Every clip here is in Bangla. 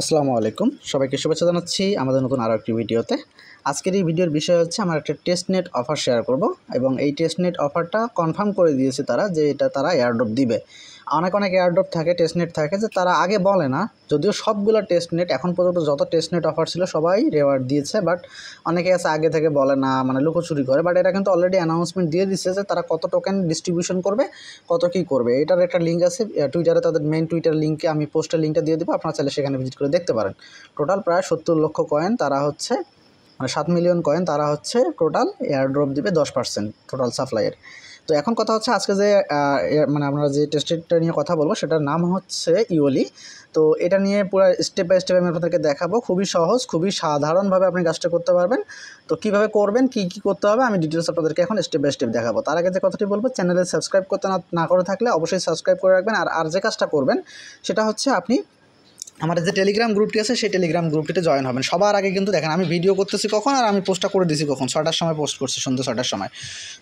আসসালামু আলাইকুম। সবাইকে শুভেচ্ছা জানাচ্ছি আমাদের নতুন আরও একটি ভিডিওতে। আজকের এই ভিডিওর বিষয় হচ্ছে, আমরা একটা টেস্ট নেট অফার শেয়ার করব এবং এই টেস্ট নেট অফারটা কনফার্ম করে দিয়েছে তারা যে এটা তারা এয়ারড্রপ দিবে। অনেক অনেক এয়ারড্রপ থাকে টেস্ট নেট থাকে যে তারা আগে বলে না। যদিও সবগুলো টেস্ট নেট এখন পর্যন্ত যত টেস্ট নেট অফার ছিল সবাই রেওয়ার্ড দিয়েছে বাট অনেকে আছে আগে থেকে বলে না মানে লুকোচুরি করে বাট এটা কিন্তু অলরেডি অ্যানাউন্সমেন্ট দিয়ে দিচ্ছে যে তারা কত টোকেন ডিস্ট্রিবিউশন করবে, কত কী করবে। এটার একটা লিঙ্ক আছে টুইটারে তাদের মেন টুইটার লিঙ্কে আমি পোস্টের লিঙ্কটা দিয়ে দেবো, আপনারা চাইলে সেখানে ভিজিট করে দেখতে পারেন। টোটাল প্রায় সত্তর লক্ষ কয়েন তারা হচ্ছে মানে সাত মিলিয়ন কয়েন তারা হচ্ছে টোটাল এয়ারড্রপ দিবে দশ পার্সেন্ট টোটাল সাপ্লাইয়ের তো এখন কথা হচ্ছে আজকে যে মানে আমরা যে টেস্টেডটা নিয়ে কথা বলব সেটার নাম হচ্ছে ইওলি তো এটা নিয়ে পুরো স্টেপ বাই স্টেপ আমি আপনাদেরকে দেখাবো। খুবই সহজ, খুবই সাধারণভাবে আপনি কাজটা করতে পারবেন। তো কীভাবে করবেন, কি কি করতে হবে, আমি ডিটেলস আপনাদেরকে এখন স্টেপ বাই স্টেপ দেখাবো। তার আগে যে কথাটি বলব চ্যানেলে সাবস্ক্রাইব করতে না করে থাকলে অবশ্যই সাবস্ক্রাইব করে রাখবেন। আর আর যে কাজটা করবেন, সেটা হচ্ছে আপনি আমাদের যে টেলিগ্রাম গ্রুপটি আছে, সেই টেলিগ্রাম গ্রুপটিতে জয়েন হবেন। সবার আগে কিন্তু দেখেন, আমি ভিডিও করতেছি কখন আর আমি পোস্টটা করে দিছি কখন? ছটার সময় পোস্ট করছি, সন্ধ্যে ছটার সময়।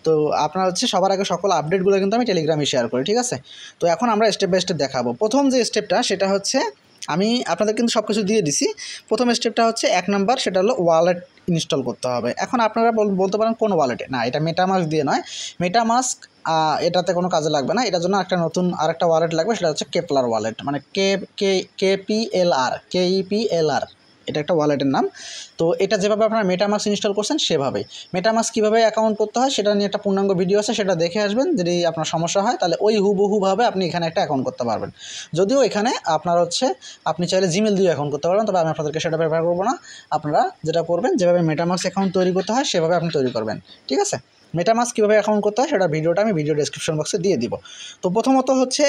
তো আপনার হচ্ছে সবার আগে সকল আপডেটগুলো কিন্তু আমি টেলিগ্রামে শেয়ার করি, ঠিক আছে? তো এখন আমরা স্টেপ বাই স্টেপ দেখাবো। প্রথম যে স্টেপটা সেটা হচ্ছে আমি আপনাদের কিন্তু সব কিছু দিয়ে দিছি। প্রথম স্টেপটা হচ্ছে এক নাম্বার সেটা হলো ওয়ালেট ইনস্টল করতে হবে। এখন আপনারা বল- বলতে পারেন কোন ওয়ালেটে না, এটা মেটামাস্ক দিয়ে নয়। মেটামাস্ক এটাতে কোনো কাজে লাগবে না। এটার জন্য একটা নতুন আরেকটা ওয়ালেট লাগবে, সেটা হচ্ছে কেপলার ওয়ালেট মানে কে কে কে পি এল আর কে ই পি এল আর এটা একটা ওয়ালেটের নাম। তো এটা যেভাবে আপনারা মেটামাস্ক ইনস্টল করছেন সেভাবেই মেটামাস্ক কীভাবে অ্যাকাউন্ট করতে হয়, সেটা নিয়ে একটা পূর্ণাঙ্গ ভিডিও আছে, সেটা দেখে আসবেন। যদি আপনার সমস্যা হয়, তাহলে ওই হুবহুভাবে আপনি এখানে একটা অ্যাকাউন্ট করতে পারবেন। যদিও এখানে আপনার হচ্ছে, আপনি চাইলে জিমেল দিয়ে অ্যাকাউন্ট করতে পারবেন, তবে আমি আপনাদেরকে সেটা ব্যবহার করব না। আপনারা যেটা করবেন, যেভাবে মেটামাস্ক অ্যাকাউন্ট তৈরি করতে হয়, সেভাবে আপনি তৈরি করবেন। ঠিক আছে? মেটামাস্ক কীভাবে অ্যাকাউন্ট করতে হয়, সেটা ভিডিওটা আমি ভিডিও ডেসক্রিপশন বক্সে দিয়ে দিব। তো প্রথমত হচ্ছে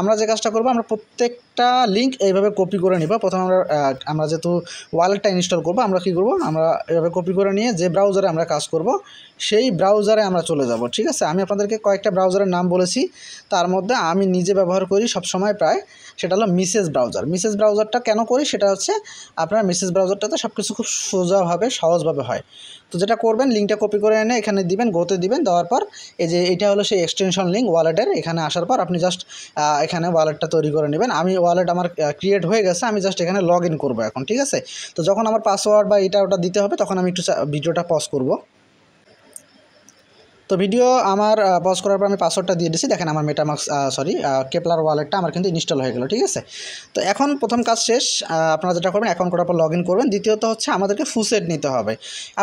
আমরা যে কাজটা করব, আমরা প্রত্যেকটা লিঙ্ক এইভাবে কপি করে নিব। প্রথমে আমরা আমরা যেহেতু ওয়ালেটটা ইনস্টল করব, আমরা কী করব, আমরা এভাবে কপি করে নিয়ে যে ব্রাউজারে আমরা কাজ করব, সেই ব্রাউজারে আমরা চলে যাব, ঠিক আছে? আমি আপনাদেরকে কয়েকটা ব্রাউজারের নাম বলেছি। তার মধ্যে আমি নিজে ব্যবহার করি সবসময় প্রায়। সেটা হলো মিসেস ব্রাউজার মিসেস ব্রাউজারটা কেন করি? সেটা হচ্ছে আপনার মিসেস ব্রাউজারটাতে সব কিছু খুব সোজাভাবে, সহজভাবে হয়। তো যেটা করবেন লিঙ্কটা কপি করে এনে এখানে দিবেন গোতে দিবেন, দেওয়ার পর এই যে এটা হলো সেই এক্সটেনশন লিঙ্ক ওয়ালেটের এখানে আসার পর আপনি জাস্ট এখানে ওয়ালেটটা তৈরি করে নেবেন। আমি ওয়ালেট আমার ক্রিয়েট হয়ে গেছে, আমি জাস্ট এখানে লগ ইন করব এখন, ঠিক আছে? তো যখন আমার পাসওয়ার্ড বা এটা ওটা দিতে হবে, তখন আমি একটু ভিডিওটা পজ করব। তো ভিডিও আমার পজ করার পর আমি পাসওয়ার্ডটা দিয়ে দিছি। দেখেন আমার মেটামাক্স সরি কেপলার ওয়ালেটটা আমার কিন্তু ইনস্টল হয়ে গেলো, ঠিক আছে? তো এখন প্রথম কাজ শেষ আপনারা যেটা করবেন অ্যাকাউন্ট করার পর লগ করবেন। দ্বিতীয়ত হচ্ছে আমাদেরকে ফুসেট নিতে হবে।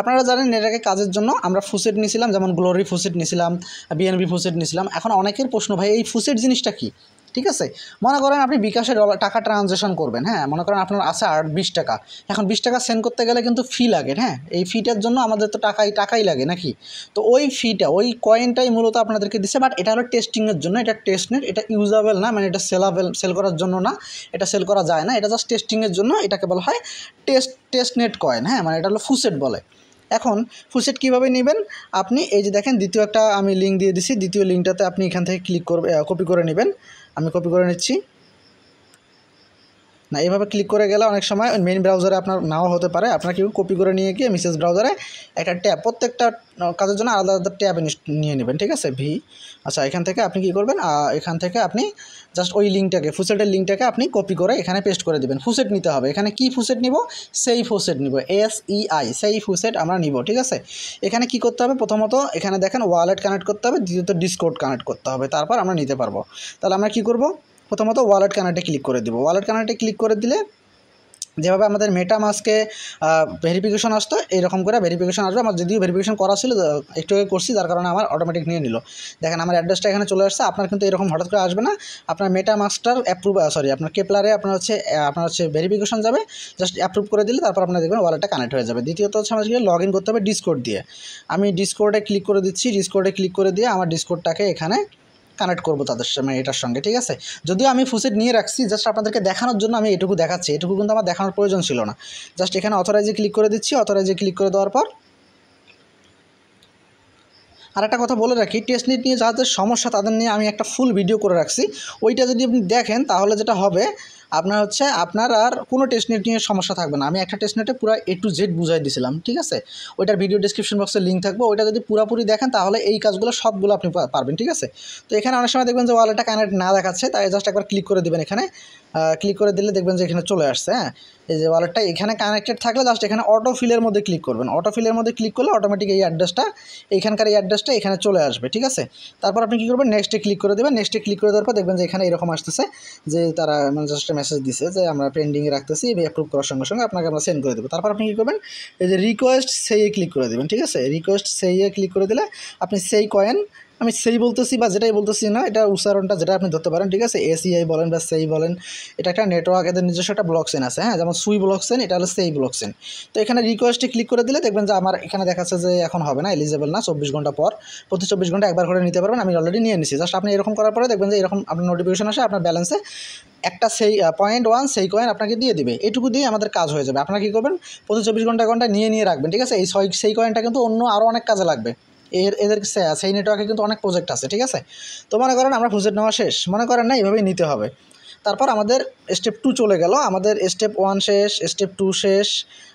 আপনারা জানেন আগে কাজের জন্য আমরা ফুসেট নিয়েছিলাম, যেমন গ্লোরি ফুসেট নিয়েছিলাম বিএনবি ফুসেট নিয়েছিলাম। এখন অনেকের প্রশ্ন, ভাই, এই ফুসেট জিনিসটা কি? ঠিক আছে? মনে করেন আপনি বিকাশে ডলার টাকা ট্রানজ্যাকশন করবেন হ্যাঁ? মনে করেন আপনার আছে আর বিশ টাকা। এখন বিশ টাকা সেন্ড করতে গেলে কিন্তু ফি লাগে হ্যাঁ? এই ফিটার জন্য আমাদের তো টাকাই টাকাই লাগে নাকি? তো ওই ফিটা ওই কয়েনটাই মূলত আপনাদেরকে দিচ্ছে বাট এটা হলো টেস্টিংয়ের জন্য, এটা টেস্ট নেট এটা ইউজাবেল না মানে এটা সেলাবেল সেল করার জন্য না, এটা সেল করা যায় না, এটা জাস্ট টেস্টিংয়ের জন্য এটাকে বলা হয় টেস্ট টেস্ট নেট কয়েন হ্যাঁ? মানে এটা হলো ফুসেট বলে। এখন ফুসেট কীভাবে নেবেন? আপনি এই যে দেখেন, দ্বিতীয় একটা আমি লিঙ্ক দিয়ে দিছি, দ্বিতীয় লিঙ্কটাতে আপনি এখান থেকে ক্লিক করবে কপি করে নেবেন। আমি কপি করে নিচ্ছি। না এভাবে ক্লিক করে গেলে অনেক সময় মেন ব্রাউজারে আপনার নাও হতে পারে। আপনার কেউ কপি করে নিয়ে গিয়ে মিসেস ব্রাউজারে একটা ট্যাব প্রত্যেকটা, কাজের জন্য আলাদা আলাদা ট্যাব নিয়ে নেবেন, ঠিক আছে? ভি আচ্ছা এখান থেকে আপনি কি করবেন? এখান থেকে আপনি জাস্ট ওই লিঙ্কটাকে ফুসেটের লিঙ্কটাকে আপনি কপি করে এখানে পেস্ট করে দিবেন। ফুসেট নিতে হবে। এখানে কি ফুসেট নিব? সেই ফুসেট নিব। এস ই আই সেই ফুসেট আমরা নিব, ঠিক আছে? এখানে কি করতে হবে? প্রথমত এখানে দেখেন ওয়ালেট কানেক্ট করতে হবে, দ্বিতীয়ত ডিসকোড কানেক্ট করতে হবে। তারপর আমরা নিতে পারব। তাহলে আমরা কি করব? প্রথমত ওয়ালেট কানেক্টে ক্লিক করে দিব। ওয়ালেট কানেক্টে ক্লিক করে দিলে যেভাবে আমাদের মেটা মাসকে ভেরিফিকেশন আসতো, এরকম করে ভেরিফিকেশন আসবে। আমার যদিও ভেরিফিকেশন করা ছিল একটু আগে করছি, যার কারণে আমার অটোমেটিক নিয়ে নিল। দেখেন, আমার অ্যাড্রেসটা এখানে চলে আসছে, আপনার কিন্তু এরকম হঠাৎ করে আসবে না। আপনার মেটা মাস্টার অ্যাপ্রুভ সরি আপনার কেপলারে আপনার হচ্ছে আপনার হচ্ছে ভেরিফিকেশন যাবে জাস্ট অ্যাপ্রুভ করে দিলে তারপর আপনার দেখবেন ওয়ালেটটা কানেক্ট হয়ে যাবে। দ্বিতীয়ত হচ্ছে আমাদেরকে লগ ইন করতে হবে ডিসকোড দিয়ে। আমি ডিসকোডে ক্লিক করে দিচ্ছি ডিসকোডে ক্লিক করে দিয়ে আমার ডিসকোডটাকে এখানে কানেক্ট করব তাদের সঙ্গে এটার সঙ্গে, ঠিক আছে? যদিও আমি ফুসেট নিয়ে রাখছি জাস্ট আপনাদেরকে দেখানোর জন্য আমি এটুকু দেখাচ্ছি, এটুকু কিন্তু আমার দেখানোর প্রয়োজন ছিল না। জাস্ট এখানে অথরাইজে ক্লিক করে দিচ্ছি অথরাইজে ক্লিক করে দেওয়ার পর আর একটা কথা বলে রাখি টেস্ট নিট নিয়ে যাদের সমস্যা তাদের নিয়ে আমি একটা ফুল ভিডিও করে রাখছি। ওইটা যদি আপনি দেখেন, তাহলে যেটা হবে আপনার হচ্ছে আপনার আর কোনো টেস্ট নেট নিয়ে সমস্যা থাকবে না। আমি একটা টেস্ট নেটে পুরো এ টু জেড বুঝাই দিয়েছিলাম ঠিক আছে? ওইটার ভিডিও ডিসক্রিপশন বক্সে লিঙ্ক থাকবে, ওইটা যদি পুরোপুরি দেখেন তাহলে এই কাজগুলো সবগুলো আপনি পারবেন, ঠিক আছে? তো এখানে অনেক সময় দেখবেন যে ওয়ালেটটা কানেক্ট না দেখাচ্ছে, তাই জাস্ট একবার ক্লিক করে দেবেন এখানে। ক্লিক করে দিলে দেখবেন যে এখানে চলে আসছে হ্যাঁ? এই যে ওয়ালেটটা এখানে কানেক্টেড থাকলে জাস্ট এখানে অটো ফিলের মধ্যে ক্লিক করবেন। অটো ফিলের মধ্যে ক্লিক করলে অটোমেটিক এই অ্যাড্রেসটা এইখানকার এই অ্যাড্রেসটা এখানে চলে আসবে, ঠিক আছে? তারপর আপনি কী করবেন? নেক্সটে ক্লিক করে দেবেন। নেক্সটে ক্লিক করে দেওয়ার পর দেখবেন যে এখানে এরকম আসতেছে যে তারা মানে জাস্ট মেসেজ দিছে যে আমরা পেন্ডিংয়ে রাখতেছি অ্যাপ্রুভ করার সঙ্গে সঙ্গে আপনাকে আমরা সেন্ড করে দেবো। তারপর আপনি কী করবেন? এই যে রিকোয়েস্ট সেই ক্লিক করে দেবেন, ঠিক আছে? রিকোয়েস্ট সেই ক্লিক করে দিলে আপনি সেই কয়েন আমি সেই বলতেছি বা যেটাই বলতেছি না, এটা উচ্চারণটা যেটা আপনি ধরতে পারেন, ঠিক আছে? এসিআই বলেন বা সেই বলেন, এটা একটা নেটওয়ার্ক এদের নিজস্ব একটা ব্লক চেন আছে হ্যাঁ? যেমন সুই ব্লক চেন এটা হলো সেই ব্লক চেন তো এখানে রিকোয়েস্টে ক্লিক করে দিলে দেখবেন যে আমার এখানে দেখাচ্ছে যে এখন হবে না এলিজেবল না, চব্বিশ ঘণ্টা পর। প্রতি চব্বিশ ঘণ্টা একবার করে নিতে পারবেন, আমি অলরেডি নিয়ে নিছি। জাস্ট আপনি এরকম করার পরে দেখবেন যে এরকম আপনার নোটিফিকেশন আসে, আপনার ব্যালেন্সে একটা সেই পয়েন্ট ওয়ান সেই কয়েন আপনাকে দিয়ে দিবে। এটুকু দিয়ে আমাদের কাজ হয়ে যাবে। আপনারা কী করবেন? প্রতি চব্বিশ ঘণ্টা ঘণ্টা নিয়ে নিয়ে রাখবেন, ঠিক আছে? এই সেই কয়েনটা কিন্তু অন্য আরও অনেক কাজে লাগবে। এর, এদের সেই নেটওয়ার্কে কিন্তু অনেক প্রজেক্ট আছে, ঠিক আছে? তো মনে করেন আমরা প্রজেক্ট নেওয়া শেষ, মনে করেন না এইভাবেই নিতে হবে। তারপর আমাদের স্টেপ টু চলে গেল, আমাদের স্টেপ ওয়ান শেষ স্টেপ টু শেষ।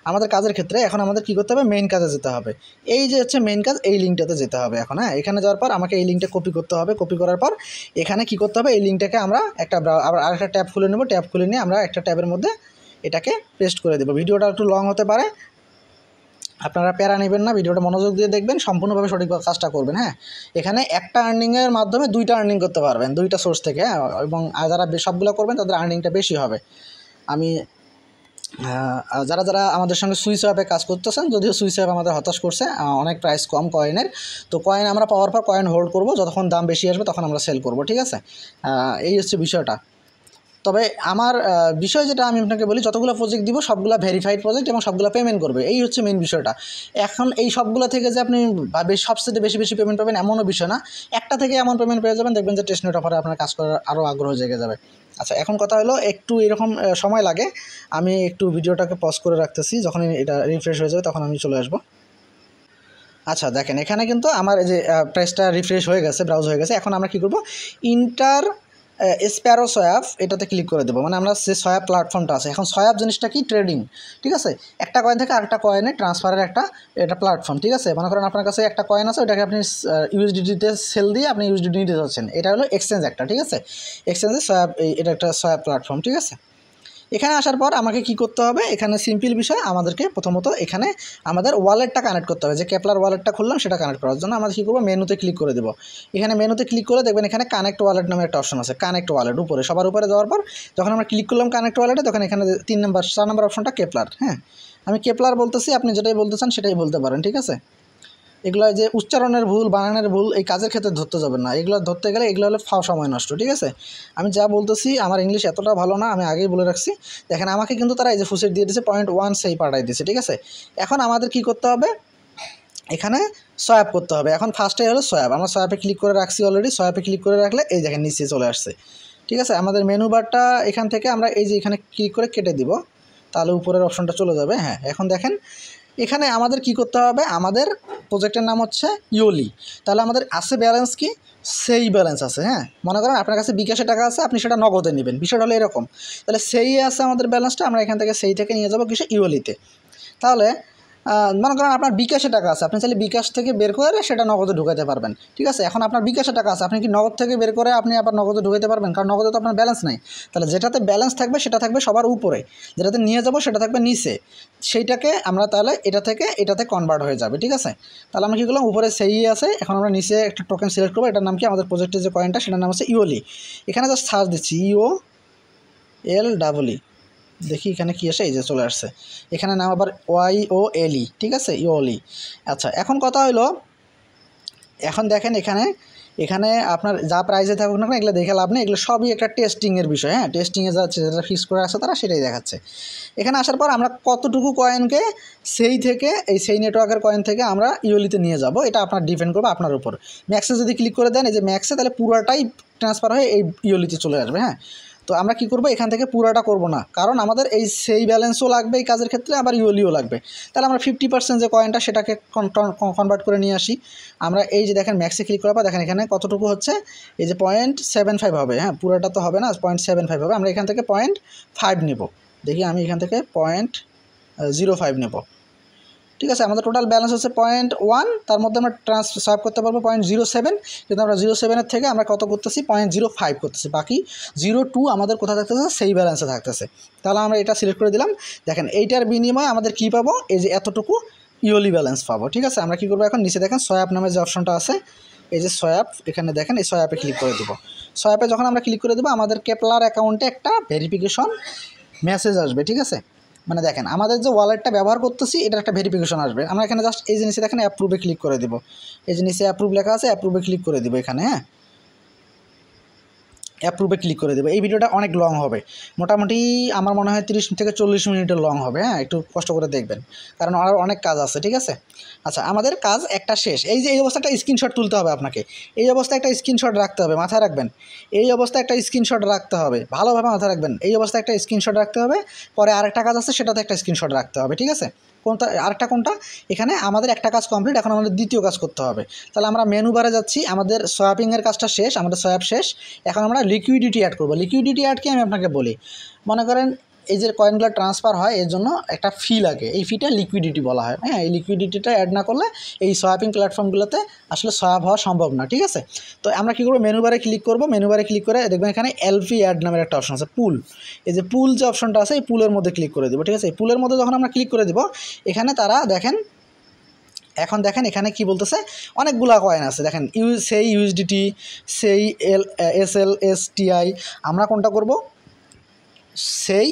আমাদের কাজের ক্ষেত্রে এখন আমাদের কী করতে হবে? মেইন কাজে যেতে হবে। এই যে হচ্ছে মেইন কাজ, এই লিঙ্কটাতে যেতে হবে এখন হ্যাঁ? এখানে যাওয়ার পর আমাকে এই লিঙ্কটা কপি করতে হবে। কপি করার পর এখানে কি করতে হবে? এই লিঙ্কটাকে আমরা একটা আবার আরেকটা ট্যাব খুলে নেব। ট্যাব খুলে নিয়ে আমরা একটা ট্যাবের মধ্যে এটাকে পেস্ট করে দেবো। ভিডিওটা একটু লং হতে পারে। আপনারা প্যারা নেবেন না, ভিডিওটা মনোযোগ দিয়ে দেখবেন, সম্পূর্ণভাবে সঠিক কাজটা করবেন হ্যাঁ? এখানে একটা আর্নিংয়ের মাধ্যমে দুইটা আর্নিং করতে পারবেন, দুইটা সোর্স থেকে হ্যাঁ? এবং যারা সবগুলো করবেন, তাদের আর্নিংটা বেশি হবে। আমি যারা যারা আমাদের সঙ্গে সুইচ অ্যাপে কাজ করতেছেন, যদিও সুইচ অ্যাপ আমাদের হতাশ করছে অনেক প্রাইস কম কয়েনের তো কয়েন আমরা পাওয়ার পর কয়েন হোল্ড করব, যতক্ষণ দাম বেশি আসবে, তখন আমরা সেল করব, ঠিক আছে? এই হচ্ছে বিষয়টা। তবে আমার বিষয় যেটা আমি আপনাকে বলি, যতগুলো প্রজেক্ট দিব, সবগুলো ভেরিফাইড প্রজেক্ট এবং সবগুলো পেমেন্ট করবে। এই হচ্ছে মেন বিষয়টা। এখন এই সবগুলো থেকে যে আপনি সবচেয়ে বেশি বেশি পেমেন্ট পাবেন, এমনও বিষয় না। একটা থেকে এমন পেমেন্ট পেয়ে যাবেন, দেখবেন যে টেস্ট নেট অফারে আপনার কাজ করার আরও আগ্রহ জেগে যাবে। আচ্ছা এখন কথা হলো, একটু এরকম সময় লাগে। আমি একটু ভিডিওটাকে পজ করে রাখতেছি যখন এটা রিফ্রেশ হয়ে যাবে, তখন আমি চলে আসব। আচ্ছা দেখেন, এখানে কিন্তু আমার যে প্রাইসটা রিফ্রেশ হয়ে গেছে ব্রাউজ হয়ে গেছে। এখন আমরা কী করব? ইন্টার স্প্যারো সয়াব, এটাতে ক্লিক করে দেবো। মানে আমরা যে সয়াব প্ল্যাটফর্মটা আছে, এখন সয়াব জিনিসটা কি? ট্রেডিং ঠিক আছে? একটা কয়েন থেকে আরেকটা কয়েনে ট্রান্সফারের একটা, এটা প্ল্যাটফর্ম ঠিক আছে? মনে করেন আপনার কাছে একটা কয়েন আছে ওটাকে আপনি ইউএসডিটিতে সেল দিয়ে আপনি ইউএসডিটি নিতে যাচ্ছেন। এটা হলো এক্সচেঞ্জ একটা, ঠিক আছে? এক্সচেঞ্জে সয়াব এটা একটা সয়াব প্ল্যাটফর্ম ঠিক আছে? এখানে আসার পর আমাকে কি করতে হবে? এখানে সিম্পল বিষয়, আমাদেরকে প্রথমত এখানে আমাদের ওয়ালেটটা কানেক্ট করতে হবে। যে ক্যাপলার ওয়ালেটটা খুললাম, সেটা কানেক্ট করার জন্য আমাদের কী করব? মেনুতে ক্লিক করে দেবো। এখানে মেনুতে ক্লিক করে দেখবেন এখানে কানেক্ট ওয়ালেট নামে একটা অপশন আছে কানেক্ট ওয়ালেট উপরে। সবার উপরে যাওয়ার পর যখন আমরা ক্লিক করলাম কানেক্ট ওয়ালেটে তখন এখানে তিন নম্বর চার নম্বর অপশনটা কেপলার হ্যাঁ? আমি কেপলার বলতেছি, আপনি যেটাই বলতে চান, সেটাই বলতে পারেন, ঠিক আছে? এগুলো যে উচ্চারণের ভুল, বানানের ভুল, এই কাজের ক্ষেত্রে ধরতে যাবেন না। এগুলো ধরতে গেলে এগুলো হলে ফাও সময় নষ্ট, ঠিক আছে? আমি যা বলতেছি, আমার ইংলিশ এতটা ভালো না, আমি আগেই বলে রাখছি। দেখেন, আমাকে কিন্তু তারা এই যে ফুসেট দিয়ে দিয়েছে পয়েন্ট ওয়ান সেই পাঠাই দিয়েছে, ঠিক আছে? এখন আমাদের কি করতে হবে? এখানে সয়াপ করতে হবে। এখন ফার্স্টে হলো সয়াপ আমরা সয়াপে ক্লিক করে রাখছি অলরেডি সয়াপে ক্লিক করে রাখলে এই দেখেন নিচে চলে আসছে। ঠিক আছে? আমাদের মেনু বারটা এখান থেকে আমরা এই যে এখানে ক্লিক করে কেটে দিব। তাহলে উপরের অপশনটা চলে যাবে। হ্যাঁ এখন দেখেন এখানে আমাদের কি করতে হবে? আমাদের প্রজেক্টের নাম হচ্ছে ইওলি তাহলে আমাদের আছে ব্যালেন্স কি? সেই ব্যালেন্স আছে হ্যাঁ? মনে করেন আপনার কাছে বিকাশে টাকা আছে, আপনি সেটা নগদে নেবেন। বিষয়টা হলো এরকম। তাহলে সেই আছে আমাদের ব্যালেন্সটা আমরা এখান থেকে সেই থেকে নিয়ে যাব কিসে? ইওলিতে তাহলে মনে করেন আপনার বিকাশে টাকা আছে, আপনি চাইলে বিকাশ থেকে বের করে সেটা নগদে ঢুকাতে পারবেন, ঠিক আছে? এখন আপনার বিকাশে টাকা আছে, আপনি কি নগদ থেকে বের করে আপনি আবার নগদে ঢুকাতে পারবেন? কারণ নগদে তো আপনার ব্যালেন্স নাই। তাহলে যেটাতে ব্যালেন্স থাকবে, সেটা থাকবে সবার উপরে। যেটাতে নিয়ে যাব, সেটা থাকবে নিচে। সেইটাকে আমরা তাহলে এটা থেকে, এটাতে কনভার্ট হয়ে যাবে, ঠিক আছে? তাহলে আমরা কী করলাম? উপরে সেই আছে, এখন আমরা নিচে একটা টোকেন সিলেক্ট করব, এটার নাম কি? আমাদের প্রজেক্টের যে কয়েনটা সেটার নাম হচ্ছে ইওলি এখানে জাস্ট সার্চ দিচ্ছি ইও এল ডাবল দেখি এখানে কী আসে? এই যে চলে আসছে। এখানে নাম আবার ওয়াই ও এল ঠিক আছে? ইওলি আচ্ছা এখন কথা হলো এখন দেখেন এখানে এখানে আপনার যা প্রাইজে থাকুক না এগুলো দেখে লাভ নেই। এগুলো সবই একটা টেস্টিংয়ের বিষয় হ্যাঁ? টেস্টিংয়ে যাচ্ছে যেটা ফিক্স করে আসছে তারা সেটাই দেখাচ্ছে। এখানে আসার পর আমরা কতটুকু কয়েনকে সেই থেকে, এই সেই নেটওয়ার্কের কয়েন থেকে আমরা ইওলিতে নিয়ে যাব, এটা আপনার ডিপেন্ড করবে আপনার উপর। ম্যাক্সে যদি ক্লিক করে দেন, এই যে ম্যাক্সে তাহলে পুরোটাই ট্রান্সফার হয়ে এই ইওলিতে চলে আসবে হ্যাঁ? তো আমরা কি করব? এখান থেকে পুরাটা করব না। কারণ আমাদের এই সেই ব্যালেন্সও লাগবে এই কাজের ক্ষেত্রে, আবার ইউলিও লাগবে। তাহলে আমরা ফিফটি পার্সেন্ট যে কয়েনটা সেটাকে কনভার্ট করে নিয়ে আসি। আমরা এই যে দেখেন ম্যাক্সে ক্লিক করার পর দেখেন, এখানে কতটুকু হচ্ছে? এই যে পয়েন্ট সেভেন ফাইভ হবে হ্যাঁ পুরোটা তো হবে না পয়েন্ট সেভেন ফাইভ হবে। আমরা এখান থেকে পয়েন্ট ফাইভ নেব। দেখি আমি এখান থেকে পয়েন্ট জিরো ফাইভ নেব। ঠিক আছে? আমাদের টোটাল ব্যালেন্স হচ্ছে পয়েন্ট ওয়ান তার মধ্যে আমরা ট্রান্স সোয়াপ করতে পারব পয়েন্ট জিরো সেভেন কিন্তু আমরা জিরো সেভেনের থেকে আমরা কত করতেছি? পয়েন্ট জিরো ফাইভ করতেছি। বাকি জিরো টু আমাদের কোথায় থাকতেছে? সেই ব্যালেন্সে থাকতেছে। তাহলে আমরা এটা সিলেক্ট করে দিলাম। দেখেন, এইটার বিনিময়ে আমাদের কী পাবো? এই যে এতটুকু ইওলি ব্যালেন্স পাবো। ঠিক আছে? আমরা কী করব এখন? নিচে দেখেন সোয়াপ নামের যে অপশনটা আছে, এই যে সোয়াপ এখানে দেখেন, এই সোয়াপে ক্লিক করে দেবো। সোয়াপে যখন আমরা ক্লিক করে দেবো, আমাদের কেপলার অ্যাকাউন্টে একটা ভেরিফিকেশন মেসেজ আসবে। ঠিক আছে? মানে দেখেন, আমাদের যে ওয়ালেটটা ব্যবহার করতেছি এটা একটা ভেরিফিকেশন আসবে। আমরা এখানে জাস্ট এই জিনিসে দেখেন অ্যাপ্রুভে ক্লিক করে দেবো। এই জিনিসে অ্যাপ্রুভ লেখা আছে অ্যাপ্রুভে ক্লিক করে দেবো এখানে হ্যাঁ? অ্যাপ্রুভে ক্লিক করে দেবে। এই ভিডিওটা অনেক লং হবে। মোটামুটি আমার মনে হয় তিরিশ থেকে চল্লিশ মিনিটের লং হবে হ্যাঁ? একটু কষ্ট করে দেখবেন। কারণ আরও অনেক কাজ আছে, ঠিক আছে? আচ্ছা আমাদের কাজ একটা শেষ। এই যে, এই অবস্থাটা স্ক্রিনশট তুলতে হবে আপনাকে। এই অবস্থায় একটা স্ক্রিনশট রাখতে হবে, মাথায় রাখবেন। এই অবস্থায় একটা স্ক্রিনশট রাখতে হবে। ভালোভাবে মাথায় রাখবেন। এই অবস্থায় একটা স্ক্রিনশট রাখতে হবে। পরে আরেকটা কাজ আছে, সেটাতে একটা স্ক্রিনশট রাখতে হবে, ঠিক আছে? কোনটা, আরেকটা কোনটা? এখানে আমাদের একটা কাজ কমপ্লিট এখন আমাদের দ্বিতীয় কাজ করতে হবে। তাহলে আমরা মেনু বারে যাচ্ছি, আমাদের সোয়াপিংয়ের কাজটা শেষ, আমাদের সোয়াপ শেষ। এখন আমরা লিকুইডিটি অ্যাড করব। লিকুইডিটি অ্যাড কি আমি আপনাকে বলি? মনে করেন এই যে কয়েনগুলো ট্রান্সফার হয়, এর জন্য একটা ফি লাগে। এই ফিটা লিকুইডিটি বলা হয়। হ্যাঁ এই লিকুইডিটিটা অ্যাড না করলে এই সোয়াপিং প্ল্যাটফর্মগুলোতে আসলে সোয়াপ হওয়া সম্ভব না, ঠিক আছে? তো আমরা কী করব? মেনু বারে ক্লিক করব। মেনু বারে ক্লিক করে দেখবেন এখানে এলপি অ্যাড নামের একটা অপশন আছে পুল এই যে পুল যে অপশনটা আছে, এই পুলের মধ্যে ক্লিক করে দেবো, ঠিক আছে? এই পুলের মধ্যে যখন আমরা ক্লিক করে দেবো, এখানে তারা দেখেন, এখন দেখেন এখানে কি বলতেছে? অনেকগুলা কয়েন আছে। দেখেন ইউ সেই ইউএসডিটি সেই L S L S TI আমরা কোনটা করব? সেই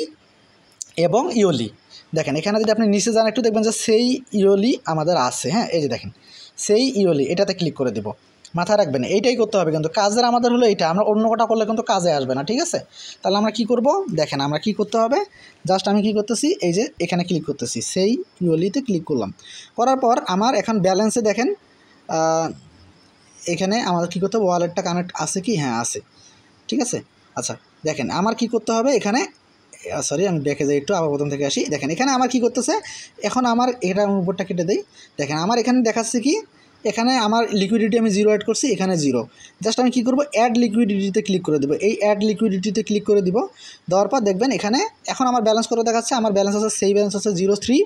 এবং ইওলি দেখেন, এখানে যদি আপনি নিচে যান, একটু দেখবেন যে সেই ইওলি আমাদের আছে হ্যাঁ? এই যে দেখেন, সেই ইওলি এটাতে ক্লিক করে দেব। মাথায় রাখবেন, এইটাই করতে হবে কিন্তু, কাজের আমাদের হলো এইটা, আমরা অন্য কটা করলে কিন্তু কাজে আসবে না, ঠিক আছে? তাহলে আমরা কি করব? দেখেন, আমরা কি করতে হবে? জাস্ট আমি কি করতেছি, এই যে এখানে ক্লিক করতেছি, সেই ইওলিতে ক্লিক করলাম। করার পর আমার এখন ব্যালেন্সে দেখেন এখানে আমাদের কী করতে হবে? ওয়ালেটটা কানেক্ট আছে কি? হ্যাঁ আছে। ঠিক আছে? আচ্ছা দেখেন, আমার কি করতে হবে? এখানে সরি আমি দেখে যাই একটু, আবার প্রথম থেকে আসি। দেখেন, এখানে আমার কি করতেছে? এখন আমার এটা উপরটা কেটে দেই। দেখেন, আমার এখানে দেখাচ্ছে কি? এখানে আমার লিকুইডিটি আমি জিরো অ্যাড করছি, এখানে জিরো জাস্ট আমি কী করব? অ্যাড লিকুইডিটিতে ক্লিক করে দেবো। এই অ্যাড লিকুইডিটিতে ক্লিক করে দিব। দেওয়ার পর দেখবেন এখানে, এখন আমার ব্যালেন্স করে দেখাচ্ছে? আমার ব্যালেন্স আছে, সেই ব্যালেন্স আছে জিরো থ্রি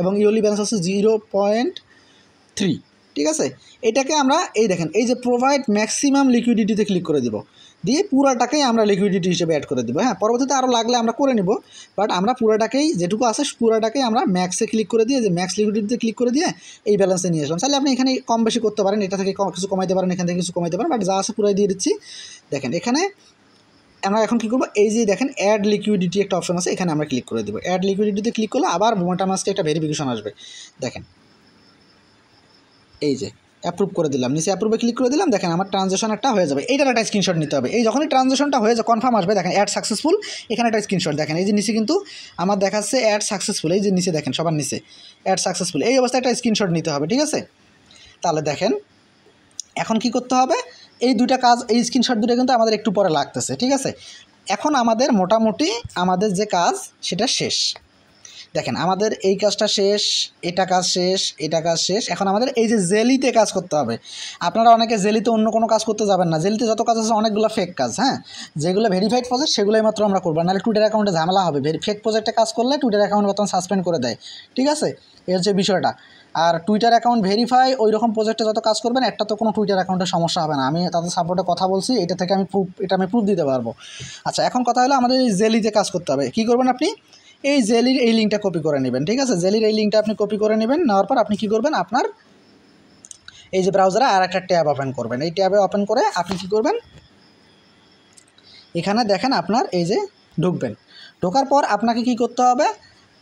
এবং ইয়রলি ব্যালেন্স আছে জিরো পয়েন্ট থ্রি ঠিক আছে? এটাকে আমরা, এই দেখেন, এই যে প্রোভাইড ম্যাক্সিমাম লিকুইডিটিতে ক্লিক করে দিব। দিয়ে পুরাটাকেই আমরা লিকুইডিটি হিসেবে অ্যাড করে দেবো হ্যাঁ? পরবর্তীতে আরও লাগলে আমরা করে নিব বাট আমরা পুরাটাকেই যেটুকু আছে পুরাটাকেই আমরা ম্যাক্সে ক্লিক করে দিয়ে, যে ম্যাক্স লিকুইডিটিতে ক্লিক করে দিয়ে এই ব্যালেন্সে নিয়ে আসলাম। তাহলে আপনি এখানে কম বেশি করতে পারেন, এটা থেকে কিছু কমাইতে পারেন, এখান থেকে কিছু কমাইতে পারেন বাট যা আছে পুরাই দিয়ে দিচ্ছি। দেখেন, এখানে আমরা এখন কী করব? এই যে দেখেন অ্যাড লিকুইডিটি একটা অপশন আছে, এখানে আমরা ক্লিক করে দেবো। অ্যাড লিকুইডিটিতে ক্লিক করলে আবার মোটা একটা ভেরিফিকেশন আসবে। দেখেন, এই যে অ্যাপ্রুভ করে দিলাম। নিচে অ্যাপ্রুভে ক্লিক করে দিলাম, দেখেন আমার ট্রানজেকশন একটা হয়ে যাবে। এইটার একটা স্ক্রিনশট নিতে হবে। এই যখনই ট্রানজেকশনটা হয়ে যায় কনফার্ম আসবে, দেখেন অ্যাড সাকসেসফুল এখানে একটা স্ক্রিনশট দেখেন। এই যে নিচে কিন্তু আমার দেখাচ্ছে অ্যাড সাকসেসফুল এই যে নিচে দেখেন, সবার নিচে। অ্যাড সাকসেসফুল এই অবস্থায় একটা স্ক্রিনশট নিতে হবে, ঠিক আছে? তাহলে দেখেন, এখন কি করতে হবে? এই দুটা কাজ, এই স্ক্রিনশট দুটো কিন্তু আমাদের একটু পরে লাগতেছে, ঠিক আছে? এখন আমাদের মোটামুটি আমাদের যে কাজ, সেটা শেষ। দেখেন, আমাদের এই কাজটা শেষ, এটা কাজ শেষ, এটা কাজ শেষ। এখন আমাদের এই যে জেলিতে কাজ করতে হবে। আপনারা অনেকে জেলিতে অন্য কোনো কাজ করতে যাবেন না। জেলিতে যত কাজ আছে, অনেকগুলো ফেক কাজ হ্যাঁ? যেগুলো ভেরিফাইড প্রজেক্ট সেগুলোই মাত্র আমরা করব। নাহলে টুইটার অ্যাকাউন্টে ঝামেলা হবে। ফেক প্রজেক্টে কাজ করলে টুইটার অ্যাকাউন্ট বর্তমান সাসপেন্ড করে দেয়। ঠিক আছে? এই হচ্ছে বিষয়টা। আর টুইটার অ্যাকাউন্ট ভেরিফাই ওই রকম প্রজেক্টে যত কাজ করবেন, একটা তো কোনো টুইটার অ্যাকাউন্টের সমস্যা হবে না। আমি তাদের সাপোর্টে কথা বলছি, এটা থেকে আমি প্রুফ এটা আমি প্রুফ দিতে পারব। আচ্ছা এখন কথা হলো আমাদের এই জেলিতে কাজ করতে হবে। কী করবেন আপনি? এই জেলির এই লিঙ্কটা কপি করে নেবেন, ঠিক আছে? জেলির এই লিঙ্কটা আপনি কপি করে নেবেন, নেওয়ার পর আপনি কি করবেন? আপনার এই যে ব্রাউজারে আর একটা ট্যাব ওপেন করবেন। এই ট্যাবে ওপেন করে আপনি কি করবেন? এখানে দেখেন আপনার এই যে ঢুকবেন। ঢোকার পর আপনাকে কি করতে হবে?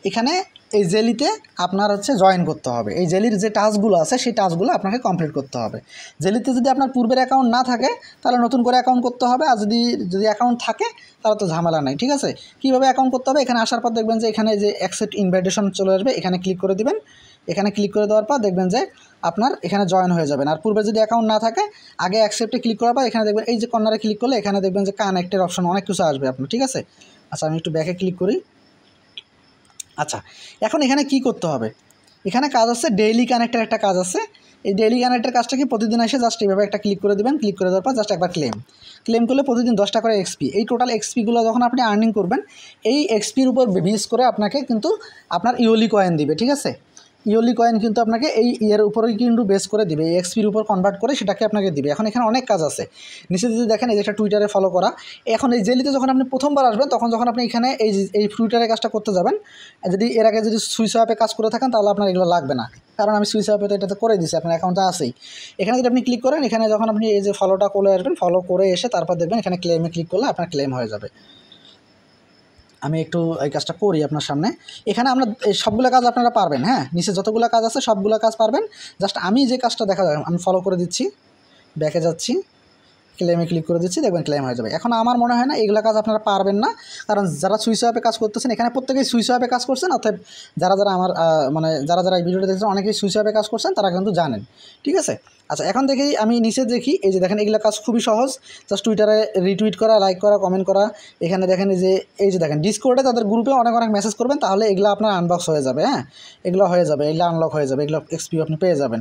এখানে এই জেলিতে আপনার হচ্ছে জয়েন করতে হবে। এই জেলির যে টাস্কগুলো আছে, সেই টাস্কগুলো আপনাকে কমপ্লিট করতে হবে। জেলিতে যদি আপনার পূর্বের অ্যাকাউন্ট না থাকে, তাহলে নতুন করে অ্যাকাউন্ট করতে হবে। আর যদি যদি অ্যাকাউন্ট থাকে, তাহলে তো ঝামেলা নাই, ঠিক আছে? কীভাবে অ্যাকাউন্ট করতে হবে? এখানে আসার পর দেখবেন যে, এখানে যে অ্যাকসেপ্ট ইনভাইটেশন চলে আসবে, এখানে ক্লিক করে দিবেন। এখানে ক্লিক করে দেওয়ার পর দেখবেন যে, আপনার এখানে জয়েন হয়ে যাবেন। আর পূর্বে যদি অ্যাকাউন্ট না থাকে, আগে অ্যাকসেপ্টে ক্লিক করার পর এখানে দেখবেন, এই যে কর্নারে ক্লিক করলে, এখানে দেখবেন যে কানেক্টের অপশন অনেক কিছু আসবে আপনার, ঠিক আছে? আচ্ছা আমি একটু ব্যাকে ক্লিক করি। আচ্ছা এখন এখানে কি করতে হবে? এখানে কাজ আছে ডেইলি কানেক্টের একটা কাজ আছে। এই ডেইলি কানেক্টের কাজটা কি প্রতিদিন এসে জাস্ট এভাবে একটা ক্লিক করে দেবেন ক্লিক করে দেওয়ার পর জাস্ট একবার ক্লেম ক্লেম করলে প্রতিদিন দশটা করে এক্সপি এই টোটাল এক্সপিগুলো যখন আপনি আর্নিং করবেন, এই এক্সপির উপর বেস করে আপনাকে কিন্তু আপনার ইওলি কয়েন দিবে, ঠিক আছে? ইয়লি কয়েন কিন্তু আপনাকে এই ইয়ের উপরেই কিন্তু বেস করে দিবে, এই এক্সপির উপর কনভার্ট করে সেটাকে আপনাকে দিবে। এখন এখানে অনেক কাজ আছে। নিচে যদি দেখেন এই যে একটা টুইটারে ফলো করা, এখন এই জেলিতে যখন আপনি প্রথমবার আসবেন, তখন যখন আপনি এখানে এই এই টুইটারে কাজটা করতে যাবেন, যদি এর আগে যদি সুইচ অ্যাপে কাজ করে থাকেন, তাহলে আপনার এগুলো লাগবে না। কারণ আমি সুইচ অ্যাপে তো এটাতে করে দিচ্ছি আপনার অ্যাকাউন্টটা আছেই। এখানে যদি আপনি ক্লিক করেন, এখানে যখন আপনি এই যে ফলোটা করে আসবেন ফলো করে এসে তারপর দেখবেন এখানে ক্লেমে ক্লিক করলে আপনার ক্লেম হয়ে যাবে। আমি একটু এই কাজটা করি আপনার সামনে। এখানে আমরা সবগুলো কাজ আপনারা পারবেন হ্যাঁ? নিচে যতগুলো কাজ আছে সবগুলো কাজ পারবেন। জাস্ট আমি যে কাজটা দেখা যায়, আমি ফলো করে দিচ্ছি। ব্যাকে যাচ্ছি। ক্লেমে ক্লিক করে দিচ্ছি, দেখবেন ক্লেম হয়ে যাবে। এখন আমার মনে হয় না এগুলো কাজ আপনারা পারবেন না। কারণ যারা সুইচ অ্যাপে কাজ করতেছেন, এখানে প্রত্যেকেই সুইচ অ্যাপে কাজ করছেন অর্থাৎ যারা যারা আমার মানে যারা যারা এই ভিডিওটা দেখছেন, অনেকেই সুইচ অ্যাপে কাজ করছেন, তারা কিন্তু জানেন। ঠিক আছে? আচ্ছা এখন দেখি, আমি নিচে দেখি, এই যে দেখেন, এগুলো কাজ খুবই সহজ। জাস্ট টুইটারে রিটুইট করা লাইক করা কমেন্ট করা। এখানে দেখেন যে, এই যে দেখেন ডিসকোর্ডে তাদের গ্রুপে অনেক অনেক মেসেজ করবেন, তাহলে এগুলো আপনার আনবক্স হয়ে যাবে হ্যাঁ? এগুলো হয়ে যাবে, এগুলো আনলক হয়ে যাবে, এগুলো এক্সপি আপনি পেয়ে যাবেন।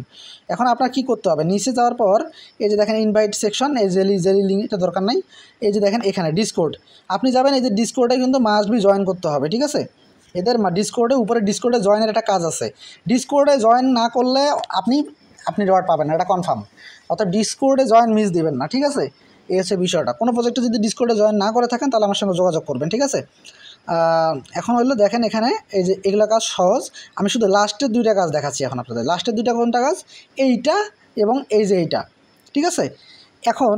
এখন আপনার কি করতে হবে? নিচে যাওয়ার পর, এই যে দেখেন ইনভাইট সেকশন এই জেলি জেলি লিঙ্ক এটা দরকার নাই। এই যে দেখেন, এখানে ডিসকোর্ড আপনি যাবেন, এই যে ডিসকোর্ডে কিন্তু মাস্ট বি জয়েন করতে হবে, ঠিক আছে? এদের ডিসকোর্ডে উপরে ডিসকোর্ডে জয়েনের একটা কাজ আছে। ডিসকোর্ডে জয়েন না করলে আপনি আপনি রিওয়ার্ড পাবেন না, এটা কনফার্ম অর্থাৎ ডিসকোর্ডে জয়েন মিস দিবেন না, ঠিক আছে? এই হচ্ছে বিষয়টা। কোনো প্রজেক্টে যদি ডিসকোর্ডে জয়েন না করে থাকেন, তাহলে আমার সঙ্গে যোগাযোগ করবেন, ঠিক আছে? এখন হলো দেখেন এখানে, এই যে এগুলো কাজ সহজ। আমি শুধু লাস্টের দুইটা কাজ দেখাচ্ছি এখন আপনাদের। লাস্টের দুইটা কোনটা কাজ? এইটা এবং এই যে এইটা, ঠিক আছে? এখন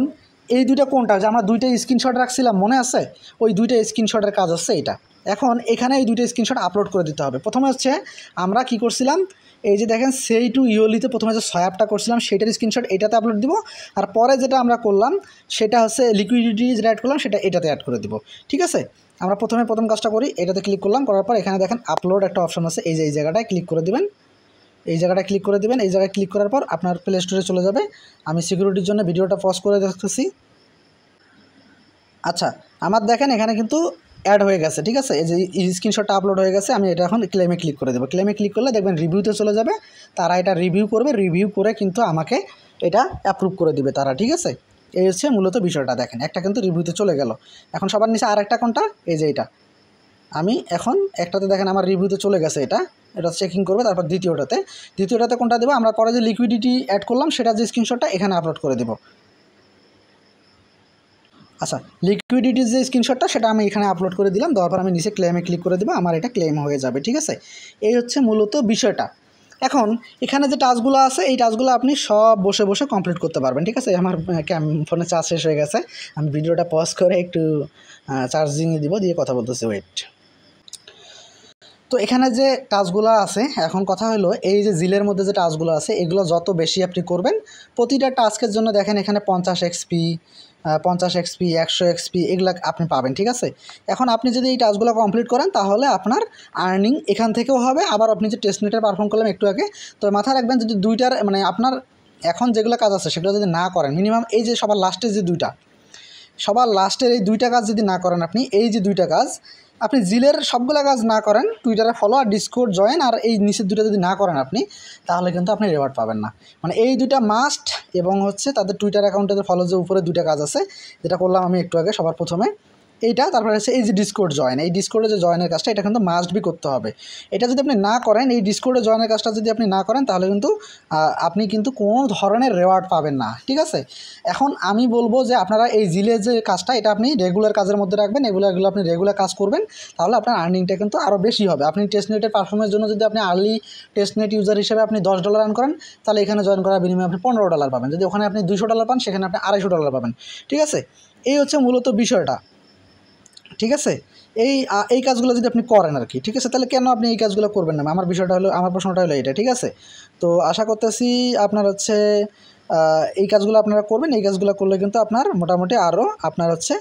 এই দুইটা কোনটা? যে আমরা দুইটা স্ক্রিনশট রাখছিলাম, মনে আছে? ওই দুইটা স্ক্রিনশটের কাজ হচ্ছে এইটা। এখন এখানে এই দুইটা স্ক্রিনশট আপলোড করে দিতে হবে। প্রথমে হচ্ছে আমরা কি করছিলাম? এই যে দেখেন, সেই টু ইওলিতে প্রথমে যে সয়াপটা করছিলাম, সেটার স্ক্রিনশট এটাতে আপলোড দিব। আর পরে যেটা আমরা করলাম, সেটা হচ্ছে লিকুইডিটি যেটা অ্যাড করলাম, সেটা এটাতে অ্যাড করে দিব। ঠিক আছে? আমরা প্রথমে প্রথম কাজটা করি, এটাতে ক্লিক করলাম, করার পর এখানে দেখেন আপলোড একটা অপশন আছে, এই যে, এই জায়গাটায় ক্লিক করে দেবেন। এই জায়গাটায় ক্লিক করে দেবেন, এই জায়গায় ক্লিক করার পর আপনার প্লে স্টোরে চলে যাবে। আমি সিকিউরিটির জন্য ভিডিওটা পজ করে দেখতেছি। আচ্ছা আমার দেখেন এখানে কিন্তু অ্যাড হয়ে গেছে, ঠিক আছে? এই যে স্ক্রিনশটটা আপলোড হয়ে গেছে, আমি এটা এখন ক্লেমে ক্লিক করে দেবো। ক্লেমে ক্লিক করলে দেখবেন রিভিউতে চলে যাবে, তারা এটা রিভিউ করবে রিভিউ করে কিন্তু আমাকে এটা অ্যাপ্রুভ করে দিবে তারা, ঠিক আছে? এই হচ্ছে মূলত বিষয়টা, দেখেন। একটা কিন্তু রিভিউতে চলে গেল। এখন সবার নিচে আর একটা কোনটা? এই যে এটা। আমি এখন একটাতে দেখেন আমার রিভিউতে চলে গেছে এটা। এটা চেকিং করবে, তারপর দ্বিতীয়টাতে। দ্বিতীয়টাতে কোনটা দেবো? আমরা পরে যে লিকুইডিটি অ্যাড করলাম, সেটা যে স্ক্রিনশটটা এখানে আপলোড করে দেবো। আচ্ছা লিকুইডিটির যে স্ক্রিনশটটা সেটা আমি এখানে আপলোড করে দিলাম। দেওয়ার পর আমি নিচে ক্লেমে ক্লিক করে দেবো, আমার এটা ক্লেম হয়ে যাবে, ঠিক আছে? এই হচ্ছে মূলত বিষয়টা। এখন, এখানে যে টাচগুলো আছে, এই টাচগুলো আপনি সব বসে বসে কমপ্লিট করতে পারবেন, ঠিক আছে? আমার ফোনে চার্জ শেষ হয়ে গেছে। আমি ভিডিওটা পজ করে একটু চার্জিংয়ে দিব, দিয়ে কথা বলতেছি ওয়েট তো এখানে যে টাচগুলো আছে, এখন কথা হলো, এই যে জিলের মধ্যে যে টাচগুলো আছে, এগুলো যত বেশি আপনি করবেন, প্রতিটা টাস্কের জন্য দেখেন এখানে পঞ্চাশ এক্সপি পঞ্চাশ এক্সপি একশো এক্সপি এগুলো আপনি পাবেন, ঠিক আছে? এখন আপনি যদি এই টাস্কগুলো কমপ্লিট করেন, তাহলে আপনার আর্নিং এখান থেকেও হবে। আবার আপনি যে টেস্ট নেটে পারফর্ম করলাম একটু আগে, তো মাথায় রাখবেন যদি দুইটার মানে আপনার এখন যেগুলো কাজ আছে, সেগুলো যদি না করেন মিনিমাম এই যে সবার লাস্টের যে দুইটা, সবার লাস্টের এই দুইটা কাজ যদি না করেন আপনি, এই যে দুইটা কাজ আপনি জিলের সবগুলো কাজ না করেন টুইটারে ফলো আর ডিসকোড জয়েন আর এই নিচের দুটো যদি না করেন আপনি, তাহলে কিন্তু আপনি রেওয়ার্ড পাবেন না। মানে এই দুটা মাস্ট এবং হচ্ছে তাদের টুইটার অ্যাকাউন্টে ফলো যে উপরে দুটা কাজ আছে, যেটা করলাম আমি একটু আগে সবার প্রথমে এইটা, তারপরে হচ্ছে এই যে ডিসকোড জয়েন এই ডিসকোডে যে জয়েনের কাজটা, এটা কিন্তু মাস্ট বি করতে হবে। এটা যদি আপনি না করেন, এই ডিসকোডে জয়েনের কাজটা যদি আপনি না করেন, তাহলে কিন্তু আপনি কিন্তু কোনো ধরনের রেওয়ার্ড পাবেন না, ঠিক আছে? এখন আমি বলব যে, আপনারা এই জিলের যে কাজটা, এটা আপনি রেগুলার কাজের মধ্যে রাখবেন, এগুলো এগুলো আপনি রেগুলার কাজ করবেন, তাহলে আপনার আর্নিংটা কিন্তু আরও বেশি হবে। আপনি টেস্ট নেটের পারফরমেন্সের জন্য যদি আপনি আর্লি টেস্ট নেট ইউজার হিসেবে আপনি দশ ডলার আর্ন করেন, তাহলে এখানে জয়েন করার বিনিময়ে আপনি পনেরো ডলার পাবেন। যদি ওখানে আপনি দুশো ডলার পান, সেখানে আপনি আড়াইশো ডলার পাবেন, ঠিক আছে? এই হচ্ছে মূলত বিষয়টা। ঠিক আছে? এই এই কাজগুলো যদি আপনি করেন আর কি ঠিক আছে? তাহলে কেন আপনি এই কাজগুলো করবেন না? আমার বিষয়টা হলো, আমার প্রশ্নটা হলো এটা, ঠিক আছে? তো আশা করতেছি আপনার হচ্ছে এই কাজগুলো আপনারা করবেন, এই কাজগুলো করলে কিন্তু আপনার মোটামুটি আরও আপনার হচ্ছে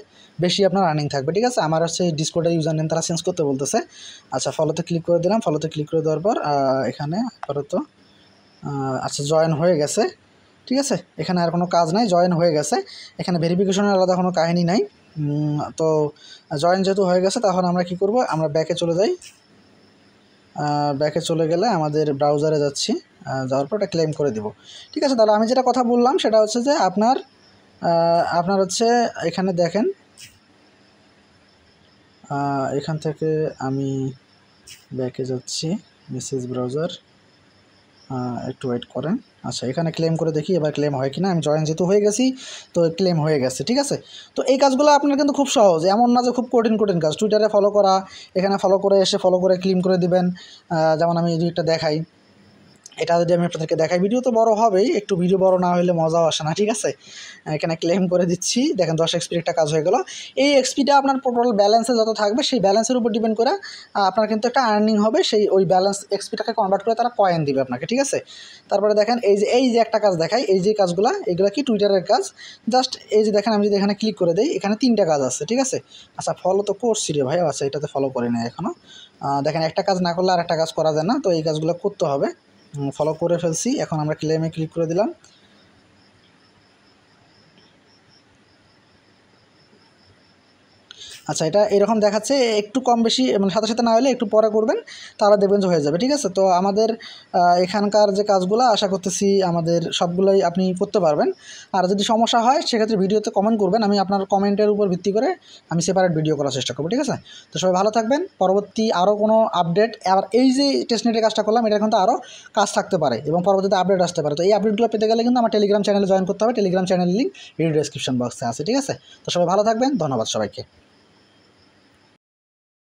বেশি আপনার আর্নিং থাকবে, ঠিক আছে? আমার হচ্ছে ডিসকোডের ইউজার নেম তারা চেঞ্জ করতে বলতেছে। আচ্ছা ফলোতে ক্লিক করে দিলাম ফলোতে ক্লিক করে দেওয়ার পর এখানে আপাতত আচ্ছা জয়েন হয়ে গেছে, ঠিক আছে? এখানে আর কোনো কাজ নাই জয়েন হয়ে গেছে। এখানে ভেরিফিকেশনের আলাদা কোনো কাহিনী নাই। তো জয়েন যেহেতু হয়ে গেছে, তখন আমরা কি করব? আমরা ব্যাকে চলে যাই। ব্যাকে চলে গেলে আমাদের ব্রাউজারে যাচ্ছি। যাওয়ার পর এটা ক্লেম করে দিব। ঠিক আছে, তাহলে আমি যেটা কথা বললাম, সেটা হচ্ছে যে আপনার আপনার হচ্ছে এখানে দেখেন এখান থেকে আমি ব্যাকে যাচ্ছি মেসেজ ব্রাউজার একটু ওয়েট করেন। আচ্ছা এখানে ক্লেম করে দেখি এবার ক্লেম হয় কি না আমি জয়েন যেহেতু হয়ে গেছি, তো ক্লেম হয়ে গেছে, ঠিক আছে? তো এই কাজগুলো আপনার কিন্তু খুব সহজ। এমন না যে খুব কঠিন কঠিন কাজ। টুইটারে ফলো করা, এখানে ফলো করে এসে ফলো করে ক্লেম করে দিবেন। যেমন আমি এই দিকটা দেখাই। এটা যদি আমি আপনাদেরকে দেখাই, ভিডিও তো বড় হবেই, একটু ভিডিও বড় না হলে মজাও আসে না, ঠিক আছে? এখানে ক্লেম করে দিচ্ছি। দেখেন, দশ এক্সপির একটা কাজ হয়ে গেল। এই এক্সপিটা আপনার টোটাল ব্যালেন্সে যত থাকবে, সেই ব্যালেন্সের উপর ডিপেন্ড করে আপনার কিন্তু একটা আর্নিং হবে, সেই ওই ব্যালেন্স এক্সপিটাকে কনভার্ট করে তারা কয়েন দিবে আপনাকে, ঠিক আছে? তারপরে দেখেন, এই যে এই যে একটা কাজ দেখাই, এই যে কাজগুলো, এগুলো কি টুইটারের কাজ? জাস্ট এই যে দেখেন, আমি যদি এখানে ক্লিক করে দিই, এখানে তিনটা কাজ আছে, ঠিক আছে? আচ্ছা ফলো তো করছি রে ভাই আচ্ছা এটাতে ফলো করি না এখনও দেখেন, একটা কাজ না করলে আর একটা কাজ করা যায় না, তো এই কাজগুলো করতে হবে। ফলো করে ফেলছি। এখন আমরা ক্লেমে ক্লিক করে দিলাম। আচ্ছা এটা এরকম দেখাচ্ছে, একটু কম বেশি মানে সাথে সাথে না হলে একটু পরে করবেন, তাহলে দেখবেন যে হয়ে যাবে, ঠিক আছে? তো আমাদের এখানকার যে কাজগুলো, আশা করতেছি আমাদের সবগুলোই আপনি করতে পারবেন। আর যদি সমস্যা হয়, সেক্ষেত্রে ভিডিওতে কমেন্ট করবেন, আমি আপনার কমেন্টের উপর ভিত্তি করে আমি সেপারেট ভিডিও করার চেষ্টা করব, ঠিক আছে? তো সবাই ভালো থাকবেন, পরবর্তী আরও কোনো আপডেট আবার এই যে টেস্টনেটের কাজটা করলাম এটা কিন্তু আরও কাজ থাকতে পারে, এবং পরবর্তীতে আপডেট আসতে পারে। তো এই আপডেটগুলো পেতে গেলে কিন্তু আমার টেলিগ্রাম চ্যানেলে জয়েন করতে হবে Telegram channel link video description বক্সে আছে, ঠিক আছে? তো সবাই ভালো থাকবেন, ধন্যবাদ সবাইকে।